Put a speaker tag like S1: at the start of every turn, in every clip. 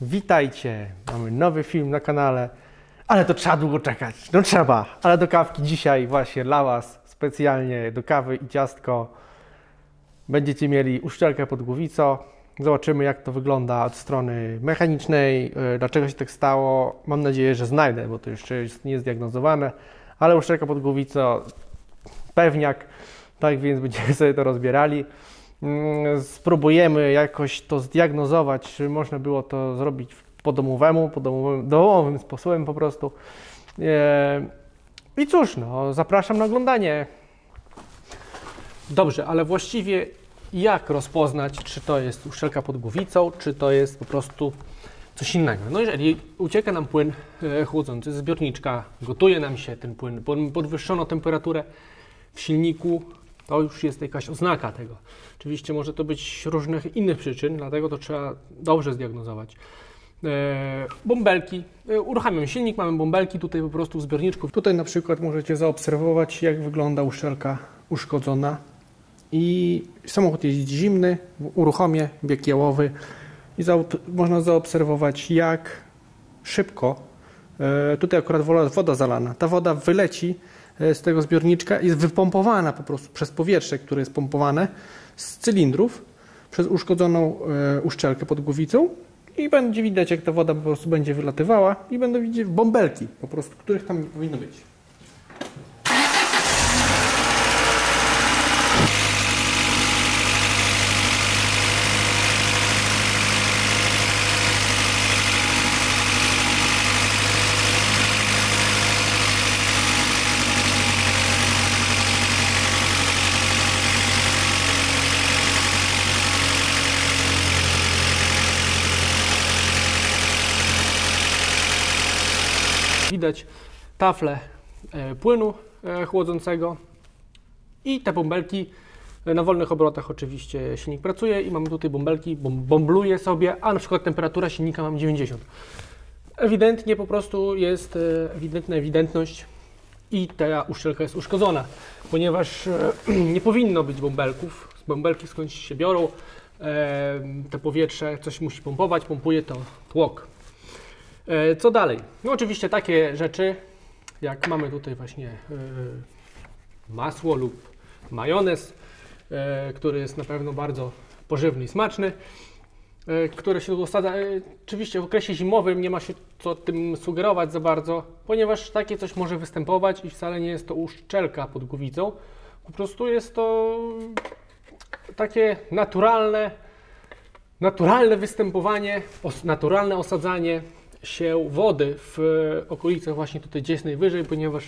S1: Witajcie, mamy nowy film na kanale, ale to trzeba długo czekać, no trzeba, ale do kawki dzisiaj właśnie dla Was, specjalnie do kawy i ciastko. Będziecie mieli uszczelkę pod głowicą, zobaczymy jak to wygląda od strony mechanicznej, yy, dlaczego się tak stało, mam nadzieję, że znajdę, bo to jeszcze jest niezdiagnozowane, ale uszczelka pod głowicą, pewniak, tak więc będziemy sobie to rozbierali. Mm, spróbujemy jakoś to zdiagnozować, czy można było to zrobić po domowemu, po domowym, domowym sposobem po prostu. E, I cóż, no, zapraszam na oglądanie. Dobrze, ale właściwie jak rozpoznać, czy to jest uszczelka pod głowicą, czy to jest po prostu coś innego. No jeżeli ucieka nam płyn e, chłodzący z zbiorniczka, gotuje nam się ten płyn, podwyższono temperaturę w silniku, to już jest jakaś oznaka tego. Oczywiście może to być różnych innych przyczyn, dlatego to trzeba dobrze zdiagnozować. E, bąbelki. E, uruchamiam silnik, mamy bąbelki tutaj po prostu w zbiorniczku. Tutaj na przykład możecie zaobserwować, jak wygląda uszczelka uszkodzona. I samochód jest zimny, uruchomię bieg jałowy. I za, można zaobserwować, jak szybko, e, tutaj akurat woda, woda zalana, ta woda wyleci E, z tego zbiorniczka jest wypompowana po prostu przez powietrze, które jest pompowane z cylindrów przez uszkodzoną e, uszczelkę pod głowicą. I będzie widać, jak ta woda po prostu będzie wylatywała i będą widzieć bąbelki po prostu, których tam nie powinno być. Widać taflę e, płynu e, chłodzącego i te bąbelki na wolnych obrotach oczywiście silnik pracuje i mamy tutaj bąbelki, bąbluje sobie, a na przykład temperatura silnika mam 90. Ewidentnie po prostu jest e, ewidentna ewidentność i ta uszczelka jest uszkodzona, ponieważ nie powinno być bąbelków. Bąbelki skądś się biorą, te powietrze coś musi pompować, pompuje to tłok. E, co dalej? No oczywiście takie rzeczy, jak mamy tutaj właśnie e, masło lub majonez, e, który jest na pewno bardzo pożywny i smaczny, które się osadza. Oczywiście w okresie zimowym nie ma się co tym sugerować za bardzo, ponieważ takie coś może występować i wcale nie jest to uszczelka pod głowicą, po prostu jest to takie naturalne, naturalne występowanie, naturalne osadzanie się wody w okolicach właśnie tutaj, gdzie jest najwyżej, ponieważ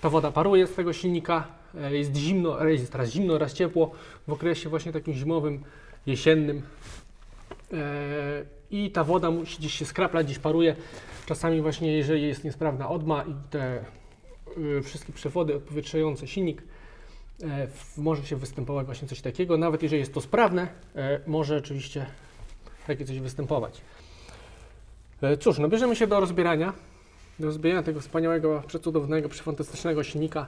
S1: ta woda paruje z tego silnika, e, jest zimno, jest zimno, raz ciepło w okresie właśnie takim zimowym, jesiennym e, i ta woda musi gdzieś się skraplać, gdzieś paruje. Czasami właśnie jeżeli jest niesprawna odma i te e, wszystkie przewody odpowietrzające silnik, może się występować właśnie coś takiego. Nawet jeżeli jest to sprawne, może oczywiście takie coś występować. E, cóż, no bierzemy się do rozbierania, do rozbierania tego wspaniałego, przecudownego, przefantastycznego silnika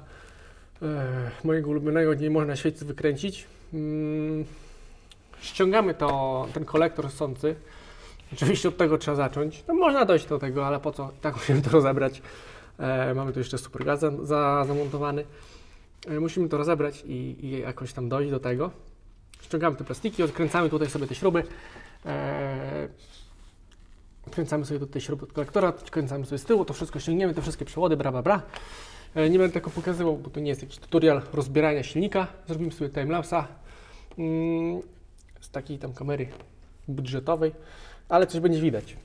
S1: e, mojego ulubionego, nie można świecy wykręcić. Mm, ściągamy to, ten kolektor sący. Oczywiście od tego trzeba zacząć. No można dojść do tego, ale po co? Tak musimy to rozebrać. E, mamy tu jeszcze super gaz za, za, zamontowany. E, musimy to rozebrać i, i, jakoś tam dojść do tego. Ściągamy te plastiki, odkręcamy tutaj sobie te śruby. E, Kręcamy sobie tutaj śrubę od kolektora, kręcamy sobie z tyłu, to wszystko ściągniemy, te wszystkie przewody, bra, bra, bra. E, nie będę tego pokazywał, bo to nie jest jakiś tutorial rozbierania silnika. Zrobimy sobie timelapsa mm, z takiej tam kamery budżetowej, ale coś będzie widać.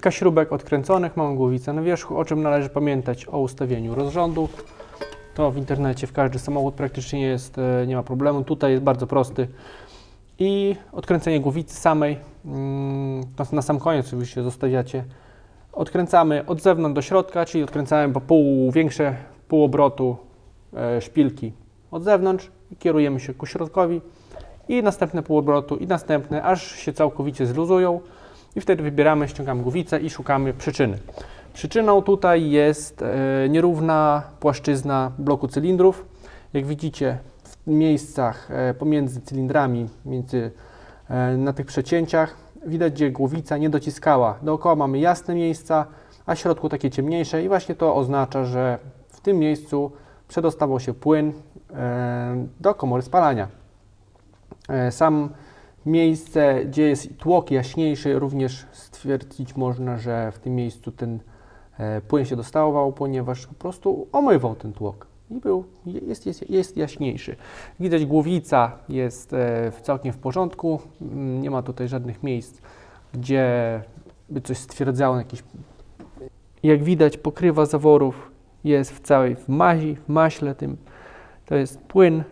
S1: Kilka śrubek odkręconych, mamy głowicę na wierzchu, o czym należy pamiętać o ustawieniu rozrządu. To w internecie w każdy samochód praktycznie jest, e, nie ma problemu. Tutaj jest bardzo prosty. I odkręcenie głowicy samej, mm, na sam koniec oczywiście zostawiacie. Odkręcamy od zewnątrz do środka, czyli odkręcamy po pół większe pół obrotu e, szpilki od zewnątrz i kierujemy się ku środkowi i następne pół obrotu i następne, aż się całkowicie zluzują i wtedy wybieramy, ściągamy głowicę i szukamy przyczyny. Przyczyną tutaj jest e, nierówna płaszczyzna bloku cylindrów. Jak widzicie, w miejscach e, pomiędzy cylindrami, między, e, na tych przecięciach, widać, gdzie głowica nie dociskała. Dookoła mamy jasne miejsca, a w środku takie ciemniejsze i właśnie to oznacza, że w tym miejscu przedostawał się płyn do komory spalania. Sam miejsce, gdzie jest tłok jaśniejszy, również stwierdzić można, że w tym miejscu ten E, płyn się dostawał, ponieważ po prostu omywał ten tłok i był, jest, jest, jest jaśniejszy. Widać głowica jest e, całkiem w porządku, mm, nie ma tutaj żadnych miejsc, gdzie by coś stwierdzało jakieś... Jak widać pokrywa zaworów jest w całej w mazi, w maśle tym. To jest płyn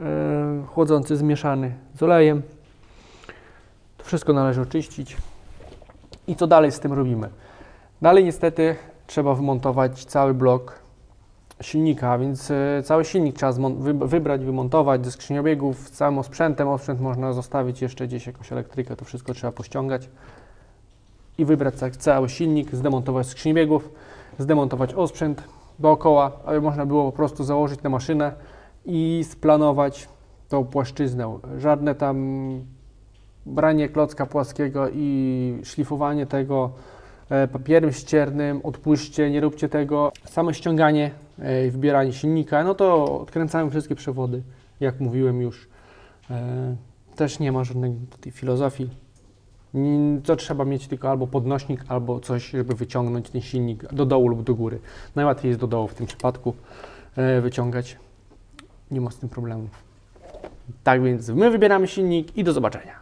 S1: e, chłodzący zmieszany z olejem. Wszystko należy oczyścić. I co dalej z tym robimy? Dalej niestety trzeba wymontować cały blok silnika, więc e, cały silnik trzeba wybrać, wymontować ze skrzyniobiegów, z całym osprzętem. Osprzęt można zostawić jeszcze gdzieś jakąś elektrykę, to wszystko trzeba pościągać i wybrać cały silnik, zdemontować skrzyniobiegów, zdemontować osprzęt dookoła, aby można było po prostu założyć na maszynę i splanować tą płaszczyznę. Żadne tam branie klocka płaskiego i szlifowanie tego E, papierem ściernym, odpuśćcie, nie róbcie tego. Same ściąganie e, i wybieranie silnika, no to odkręcamy wszystkie przewody, jak mówiłem już. E, też nie ma żadnej tej filozofii. To trzeba mieć tylko albo podnośnik, albo coś, żeby wyciągnąć ten silnik do dołu lub do góry. Najłatwiej jest do dołu w tym przypadku wyciągać. Nie ma z tym problemu. Tak więc my wybieramy silnik i do zobaczenia.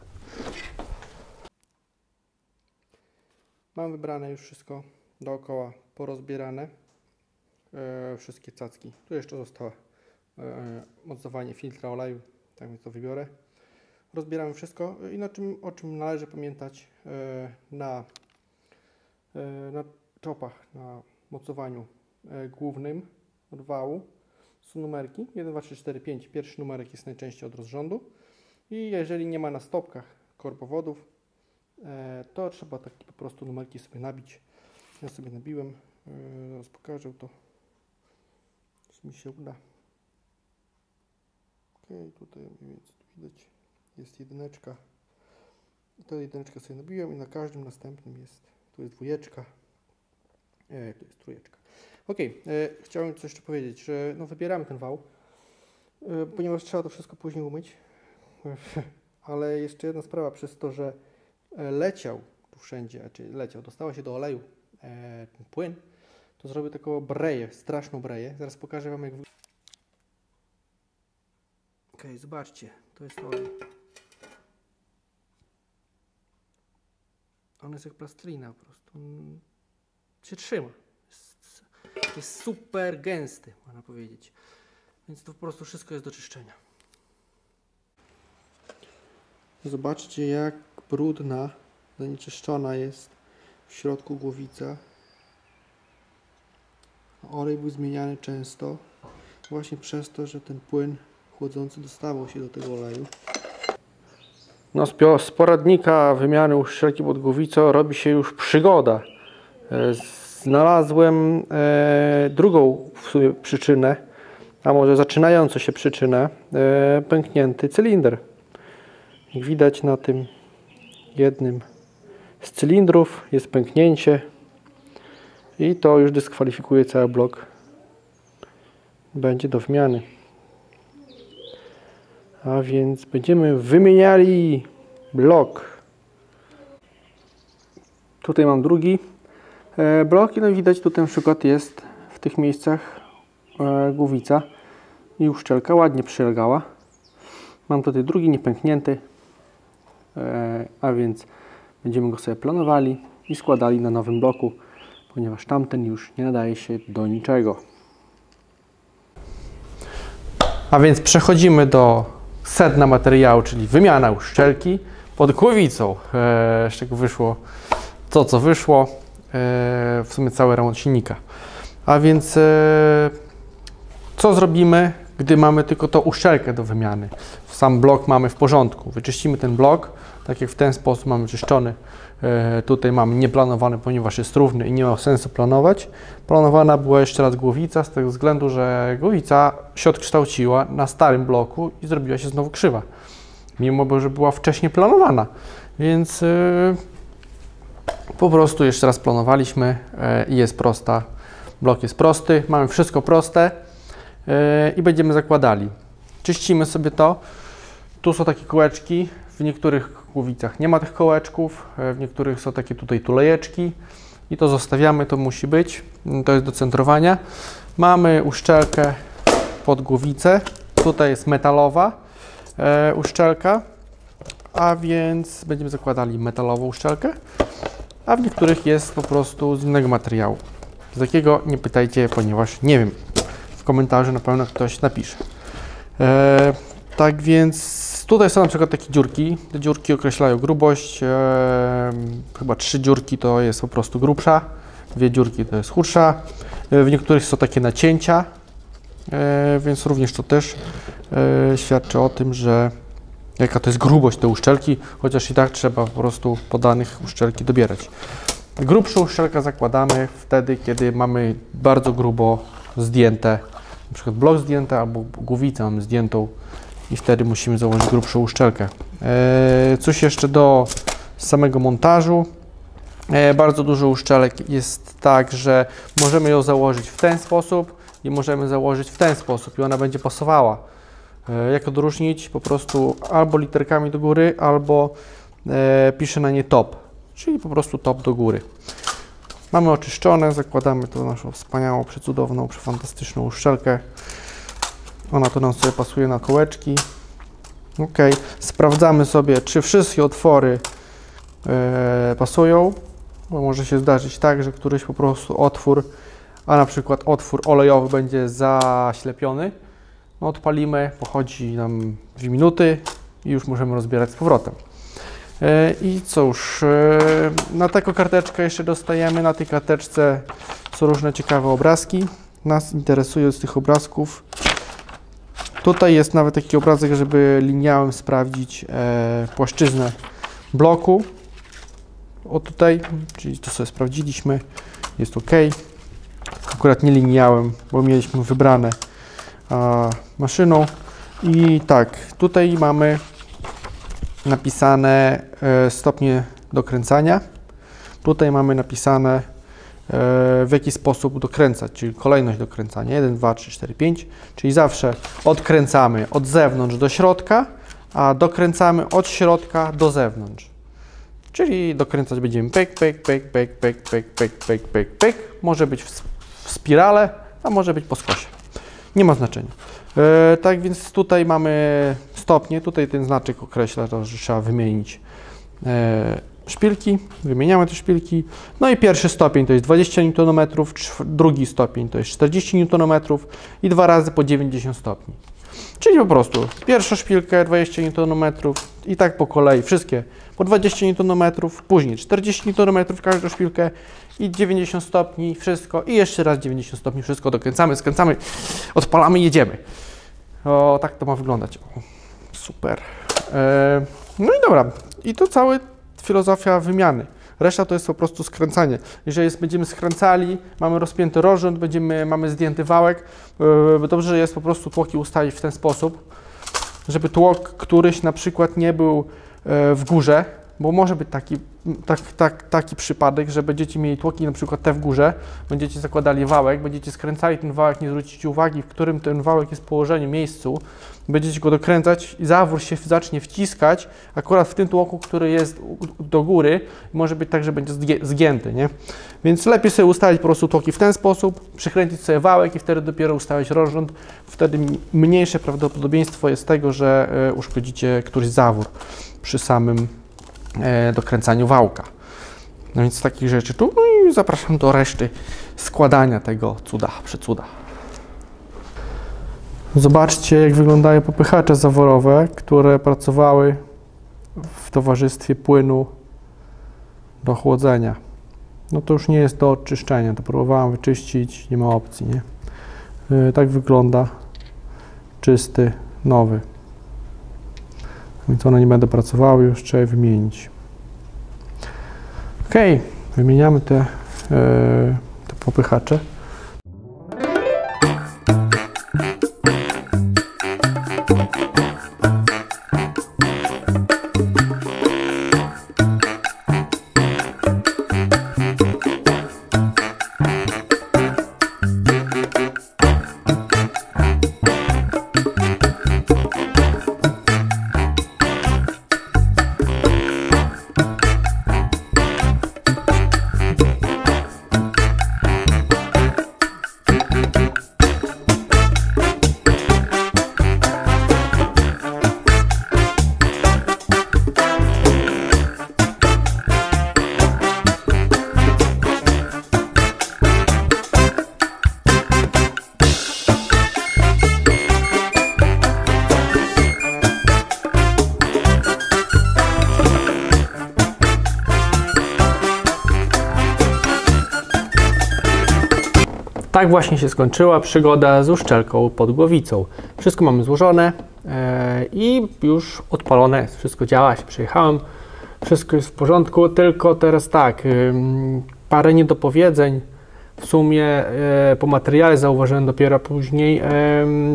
S1: Mam wybrane już wszystko dookoła porozbierane. E, wszystkie cacki. Tu jeszcze zostało e, mocowanie filtra oleju. Tak więc to wybiorę. Rozbieramy wszystko i na czym, o czym należy pamiętać e, na, na czopach, na mocowaniu głównym od wału są numerki 1, 2, 3, 4, 5. Pierwszy numerek jest najczęściej od rozrządu i jeżeli nie ma na stopkach korpowodów, to trzeba takie po prostu numerki sobie nabić. Ja sobie nabiłem, e, zaraz pokażę to, czy mi się uda. Ok, tutaj mniej więcej widać, jest jedyneczka. To jedyneczkę sobie nabiłem i na każdym następnym jest, tu jest dwójeczka, e, tu jest trójeczka. Ok, e, chciałem coś jeszcze powiedzieć, że no wybieramy ten wał, e, ponieważ trzeba to wszystko później umyć, ale jeszcze jedna sprawa, przez to, że E, leciał tu wszędzie, czyli leciał, dostało się do oleju e, płyn, to zrobię taką breję, straszną breję. Zaraz pokażę Wam jak Ok, zobaczcie, to jest olej. On jest jak plastlina po prostu. On się trzyma. Jest, jest super gęsty, można powiedzieć. Więc to po prostu wszystko jest do czyszczenia. Zobaczcie jak brudna, zanieczyszczona jest w środku głowica. Olej był zmieniany często właśnie przez to, że ten płyn chłodzący dostawał się do tego oleju. No z poradnika wymiany uszczelki pod głowicą robi się już przygoda. E, znalazłem e, drugą przyczynę, a może zaczynającą się przyczynę, e, pęknięty cylinder. Widać na tym jednym z cylindrów jest pęknięcie i to już dyskwalifikuje cały blok. Będzie do wymiany. A więc będziemy wymieniali blok. Tutaj mam drugi e, blok i no widać tutaj na przykład jest w tych miejscach e, głowica i uszczelka ładnie przylegała. Mam tutaj drugi niepęknięty. E, a więc będziemy go sobie planowali i składali na nowym bloku, ponieważ tamten już nie nadaje się do niczego. A więc przechodzimy do sedna materiału, czyli wymiana uszczelki pod głowicą, e, z czego wyszło to, co wyszło, e, w sumie cały remont silnika. A więc co zrobimy, gdy mamy tylko tą uszczelkę do wymiany? Sam blok mamy w porządku. Wyczyścimy ten blok, tak jak w ten sposób mamy czyszczony. E, tutaj mamy nieplanowany, ponieważ jest równy i nie ma sensu planować. Planowana była jeszcze raz głowica z tego względu, że głowica się odkształciła na starym bloku i zrobiła się znowu krzywa. Mimo, że była wcześniej planowana. Więc e, po prostu jeszcze raz planowaliśmy e, i jest prosta. Blok jest prosty, mamy wszystko proste i będziemy zakładali. Czyścimy sobie to. Tu są takie kółeczki. W niektórych głowicach nie ma tych kołeczków, e, w niektórych są takie tutaj tulejeczki i to zostawiamy, to musi być. To jest do centrowania. Mamy uszczelkę pod głowicę. Tutaj jest metalowa e, uszczelka, a więc będziemy zakładali metalową uszczelkę, a w niektórych jest po prostu z innego materiału. Z jakiego nie pytajcie, ponieważ nie wiem. Komentarzu na pewno ktoś napisze. E, tak więc tutaj są na przykład takie dziurki. Te dziurki określają grubość. E, chyba trzy dziurki to jest po prostu grubsza, dwie dziurki to jest chudsza. E, w niektórych są takie nacięcia, e, więc również to też e, świadczy o tym, że jaka to jest grubość tej uszczelki, chociaż i tak trzeba po prostu po danych uszczelki dobierać. Grubszą uszczelkę zakładamy wtedy, kiedy mamy bardzo grubo zdjęte, na przykład blok zdjęty albo głowicę mamy zdjętą i wtedy musimy założyć grubszą uszczelkę. E, coś jeszcze do samego montażu. E, bardzo dużo uszczelek jest tak, że możemy ją założyć w ten sposób i możemy założyć w ten sposób i ona będzie pasowała. E, jak odróżnić? Po prostu albo literkami do góry, albo piszę na nie top, czyli po prostu top do góry. Mamy oczyszczone, zakładamy tu naszą wspaniałą, przecudowną, przefantastyczną uszczelkę. Ona tu nam sobie pasuje na kołeczki. Ok, sprawdzamy sobie, czy wszystkie otwory e, pasują, bo może się zdarzyć tak, że któryś po prostu otwór, a na przykład otwór olejowy będzie zaślepiony. No, odpalimy, pochodzi nam 2 minuty i już możemy rozbierać z powrotem. E, I cóż, e, na taką karteczkę jeszcze dostajemy. Na tej karteczce są różne ciekawe obrazki. Nas interesuje z tych obrazków Tutaj jest nawet taki obrazek, żeby liniałem sprawdzić e, płaszczyznę bloku. O tutaj, czyli to sobie sprawdziliśmy, jest ok. Akurat nie liniałem, bo mieliśmy wybrane maszyną. I tak, tutaj mamy napisane e, stopnie dokręcania. Tutaj mamy napisane E, w jaki sposób dokręcać, czyli kolejność dokręcania 1, 2, 3, 4, 5, czyli zawsze odkręcamy od zewnątrz do środka, a dokręcamy od środka do zewnątrz. Czyli dokręcać będziemy pek, pek, pek, pek, pek, pek, pek, pek, pek, pek. Może być w, w spirale, a może być po skosie. Nie ma znaczenia. E, tak więc tutaj mamy stopnie, tutaj ten znaczek określa to, że trzeba wymienić e, szpilki, wymieniamy te szpilki. No i pierwszy stopień to jest 20 Nm, drugi stopień to jest 40 Nm i dwa razy po 90 stopni. Czyli po prostu pierwszą szpilkę 20 Nm i tak po kolei wszystkie po 20 Nm, później 40 Nm każdą szpilkę i 90 stopni wszystko i jeszcze raz 90 stopni wszystko dokręcamy, skręcamy, odpalamy i jedziemy. O, tak to ma wyglądać. Super. E, no i dobra. I to cały filozofia wymiany. Reszta to jest po prostu skręcanie. Jeżeli jest, będziemy skręcali, mamy rozpięty rozrząd, będziemy, mamy zdjęty wałek, yy, dobrze jest po prostu tłoki ustawić w ten sposób, żeby tłok któryś na przykład nie był yy, w górze, bo może być taki, tak, tak, taki przypadek, że będziecie mieli tłoki na przykład te w górze, będziecie zakładali wałek, będziecie skręcali ten wałek, nie zwrócicie uwagi, w którym ten wałek jest w położeniu, miejscu, będziecie go dokręcać i zawór się zacznie wciskać akurat w tym tłoku, który jest do góry może być tak, że będzie zgięty, nie? Więc lepiej sobie ustalić po prostu tłoki w ten sposób, przykręcić sobie wałek i wtedy dopiero ustawić rozrząd, wtedy mniejsze prawdopodobieństwo jest tego, że e, uszkodzicie któryś zawór przy samym dokręcaniu wałka. No więc takich rzeczy tu no i zapraszam do reszty składania tego cuda, przycuda. Zobaczcie, jak wyglądają popychacze zaworowe, które pracowały w towarzystwie płynu do chłodzenia. No to już nie jest do oczyszczenia, to próbowałem wyczyścić, nie ma opcji, nie? Yy, tak wygląda czysty, nowy. Więc one nie będą pracowały, już trzeba je wymienić. Ok, wymieniamy te, yy, te popychacze. Tak właśnie się skończyła przygoda z uszczelką pod głowicą. Wszystko mamy złożone e, i już odpalone, wszystko działa, się wszystko jest w porządku, tylko teraz tak, parę niedopowiedzeń w sumie e, po materiale zauważyłem dopiero później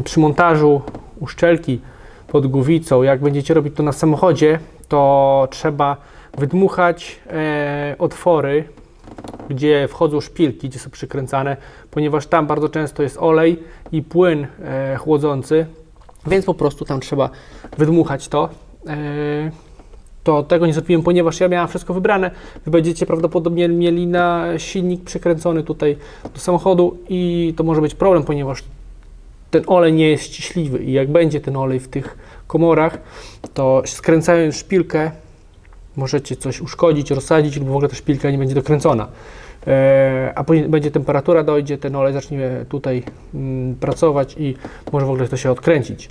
S1: przy montażu uszczelki pod głowicą. Jak będziecie robić to na samochodzie, to trzeba wydmuchać e, otwory gdzie wchodzą szpilki, gdzie są przykręcane, ponieważ tam bardzo często jest olej i płyn e, chłodzący, więc po prostu tam trzeba wydmuchać to. E, to tego nie zrobiłem, ponieważ ja miałem wszystko wybrane. Wy będziecie prawdopodobnie mieli na silnik przykręcony tutaj do samochodu i to może być problem, ponieważ ten olej nie jest ściśliwy i jak będzie ten olej w tych komorach, to skręcając szpilkę możecie coś uszkodzić, rozsadzić lub w ogóle ta szpilka nie będzie dokręcona. E, a później będzie temperatura, dojdzie, ten olej zacznie tutaj mm, pracować i może w ogóle to się odkręcić.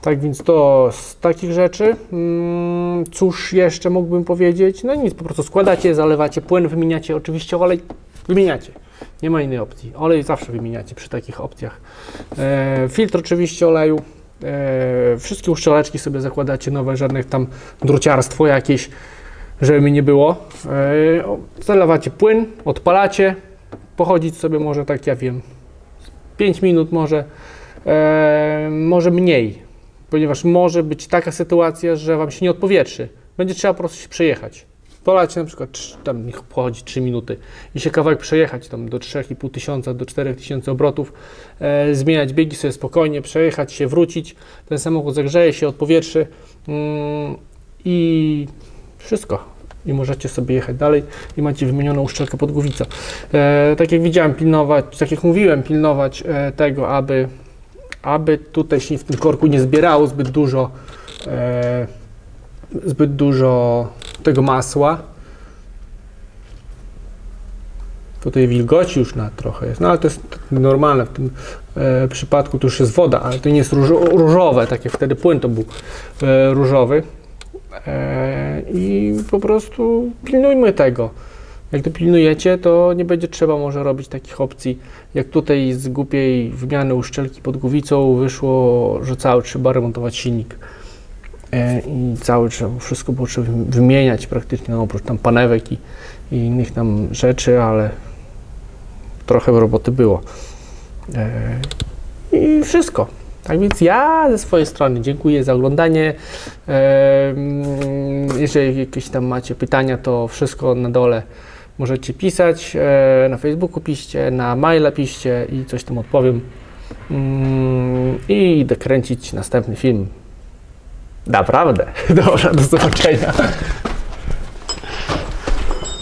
S1: Tak więc to z takich rzeczy. Mm, cóż jeszcze mógłbym powiedzieć? No nic, po prostu składacie, zalewacie płyn, wymieniacie oczywiście olej, wymieniacie. Nie ma innej opcji. Olej zawsze wymieniacie przy takich opcjach. E, filtr oczywiście oleju. E, wszystkie uszczeleczki sobie zakładacie nowe, żadnych tam druciarstwo jakieś żeby mi nie było. E, zalewacie płyn, odpalacie, pochodzić sobie może tak, ja wiem, 5 minut może, e, może mniej, ponieważ może być taka sytuacja, że Wam się nie odpowietrzy. Będzie trzeba po prostu się przejechać. Polacie na przykład, tam niech pochodzi 3 minuty i się kawałek przejechać tam do 3,5 tysiąca, do 4 tysięcy obrotów, e, zmieniać biegi sobie spokojnie, przejechać się, wrócić, ten samochód zagrzeje się, odpowietrzy mm, i wszystko. I możecie sobie jechać dalej i macie wymienioną uszczelkę pod głowicę. E, tak jak widziałem, pilnować, tak jak mówiłem, pilnować e, tego, aby, aby tutaj się w tym korku nie zbierało zbyt dużo e, zbyt dużo tego masła. Tutaj wilgoci już na trochę jest, no ale to jest normalne w tym e, przypadku, to już jest woda, ale to nie jest róż, różowe, tak jak wtedy płyn to był e, różowy. E, I po prostu pilnujmy tego. Jak to pilnujecie, to nie będzie trzeba może robić takich opcji, jak tutaj z głupiej wymiany uszczelki pod głowicą wyszło, że cały trzeba remontować silnik. E, I cały trzeba, wszystko było trzeba wymieniać praktycznie, no oprócz tam panewek i, i innych tam rzeczy, ale trochę roboty było. E, I wszystko. Tak więc ja ze swojej strony dziękuję za oglądanie. Jeżeli jakieś tam macie pytania, to wszystko na dole możecie pisać. E, na Facebooku piszcie, na maila piszcie i coś tam odpowiem. Mm, I dokręcić następny film. Naprawdę. Dobra, do zobaczenia.